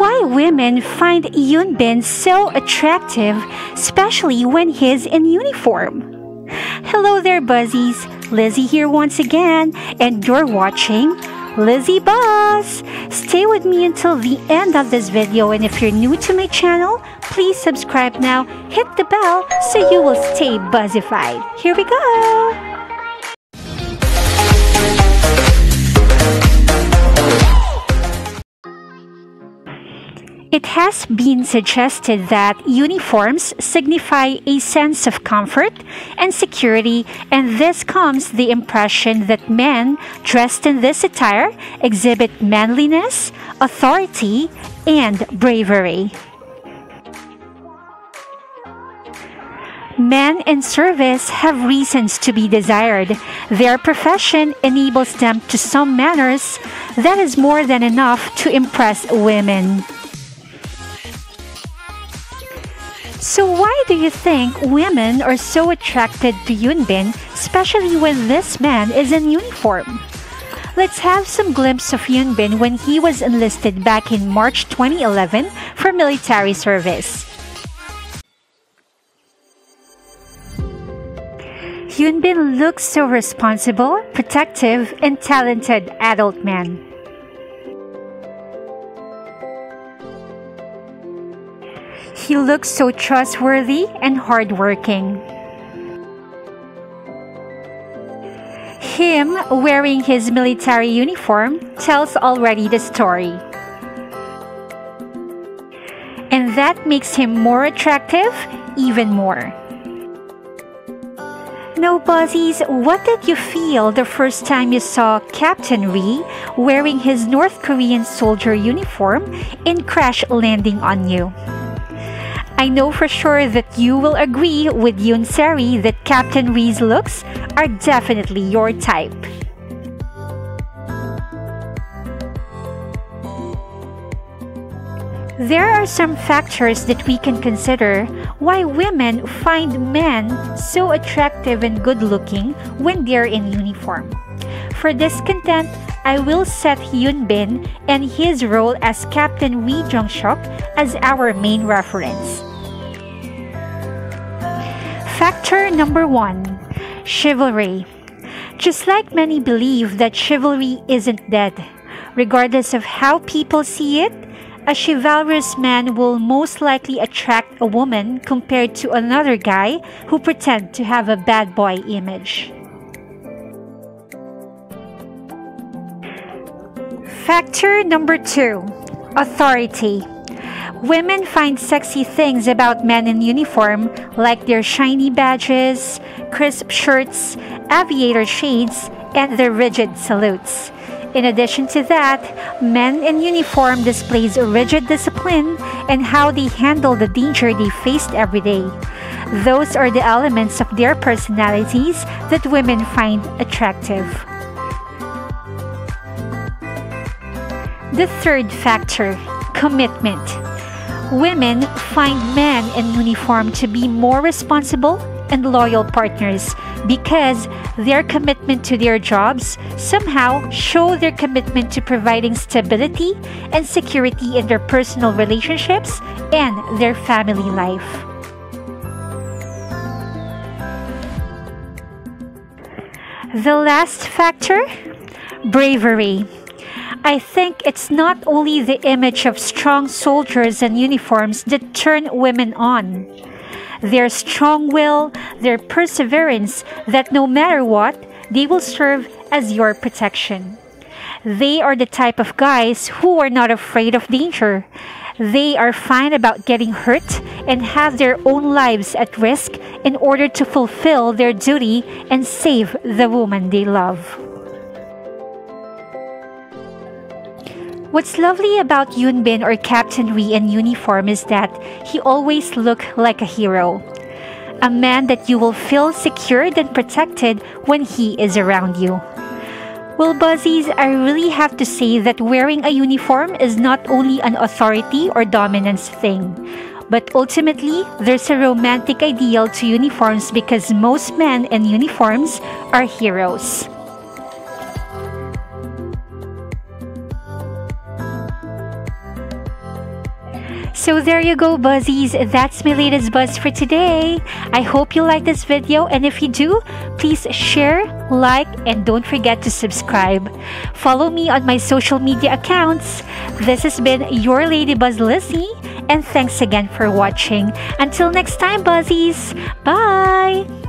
Why women find Hyun Bin so attractive, especially when he's in uniform? Hello there, Buzzies. Lizzie here once again, and you're watching Lizzie Buzz. Stay with me until the end of this video, and if you're new to my channel, please subscribe now, hit the bell so you will stay buzzified. Here we go. It has been suggested that uniforms signify a sense of comfort and security, and this comes the impression that men dressed in this attire exhibit manliness, authority, and bravery. Men in service have reasons to be desired. Their profession enables them to some manners that is more than enough to impress women. So why do you think women are so attracted to Hyun Bin, especially when this man is in uniform? Let's have some glimpse of Hyun Bin when he was enlisted back in March 2011 for military service. Yunbin looks so responsible, protective, and talented adult man. He looks so trustworthy and hardworking. Him wearing his military uniform tells already the story. And that makes him more attractive even more. Now, Buzzies, what did you feel the first time you saw Captain Ri wearing his North Korean soldier uniform in Crash Landing on You? I know for sure that you will agree with Yoon Seri that Captain Ri's looks are definitely your type. There are some factors that we can consider why women find men so attractive and good looking when they're in uniform. For this content, I will set Hyun Bin and his role as Captain Ri Jeong Hyeok as our main reference. Factor number one chivalry. Just like many believe that chivalry isn't dead, regardless of how people see it, a chivalrous man will most likely attract a woman compared to another guy who pretend to have a bad boy image. Factor number two authority. Women find sexy things about men in uniform, like their shiny badges, crisp shirts, aviator shades, and their rigid salutes. In addition to that, men in uniform displays rigid discipline and how they handle the danger they faced every day. Those are the elements of their personalities that women find attractive. The third factor, commitment. Women find men in uniform to be more responsible and loyal partners because their commitment to their jobs somehow show their commitment to providing stability and security in their personal relationships and their family life. The last factor bravery. I think it's not only the image of strong soldiers and uniforms that turn women on. Their strong will, their perseverance, that no matter what, they will serve as your protection. They are the type of guys who are not afraid of danger. They are fine about getting hurt and have their own lives at risk in order to fulfill their duty and save the woman they love. What's lovely about Hyun Bin or Captain Ri in uniform is that he always look like a hero. A man that you will feel secured and protected when he is around you. Well, Buzzies, I really have to say that wearing a uniform is not only an authority or dominance thing, but ultimately, there's a romantic ideal to uniforms because most men in uniforms are heroes. So there you go, Buzzies. That's my latest buzz for today. I hope you like this video, and if you do, please share, like, and don't forget to subscribe. Follow me on my social media accounts. This has been your Lady Buzz Lizzie, and thanks again for watching. Until next time, Buzzies. Bye!